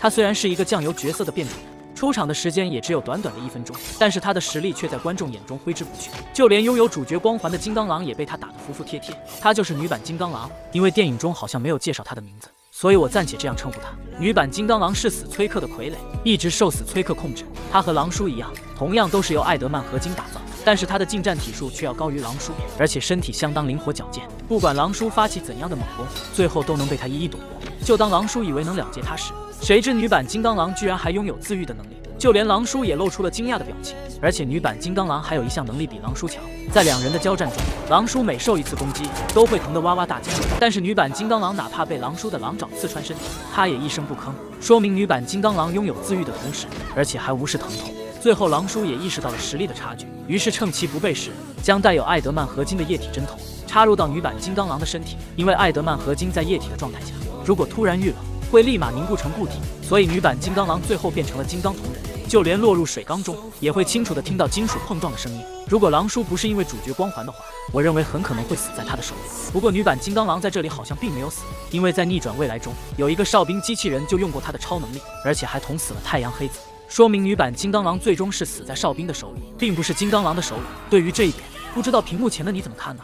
他虽然是一个酱油角色的变种人。出场的时间也只有短短的一分钟，但是他的实力却在观众眼中挥之不去。就连拥有主角光环的金刚狼也被他打得服服帖帖。他就是女版金刚狼，因为电影中好像没有介绍他的名字，所以我暂且这样称呼他。女版金刚狼是死崔克的傀儡，一直受死崔克控制。他和狼叔一样，同样都是由艾德曼合金打造，但是他的近战体术却要高于狼叔，而且身体相当灵活矫健。不管狼叔发起怎样的猛攻，最后都能被他一一躲过。就当狼叔以为能了结他时，谁知女版金刚狼居然还拥有自愈的能力，就连狼叔也露出了惊讶的表情。而且女版金刚狼还有一项能力比狼叔强，在两人的交战中，狼叔每受一次攻击都会疼得哇哇大叫，但是女版金刚狼哪怕被狼叔的狼爪刺穿身体，他也一声不吭，说明女版金刚狼拥有自愈的同时，而且还无视疼痛。最后狼叔也意识到了实力的差距，于是趁其不备时，将带有艾德曼合金的液体针头插入到女版金刚狼的身体，因为艾德曼合金在液体的状态下，如果突然遇冷。会立马凝固成固体，所以女版金刚狼最后变成了金刚铜人，就连落入水缸中也会清楚的听到金属碰撞的声音。如果狼叔不是因为主角光环的话，我认为很可能会死在他的手里。不过女版金刚狼在这里好像并没有死，因为在逆转未来中有一个哨兵机器人就用过他的超能力，而且还捅死了太阳黑子，说明女版金刚狼最终是死在哨兵的手里，并不是金刚狼的手里。对于这一点，不知道屏幕前的你怎么看呢？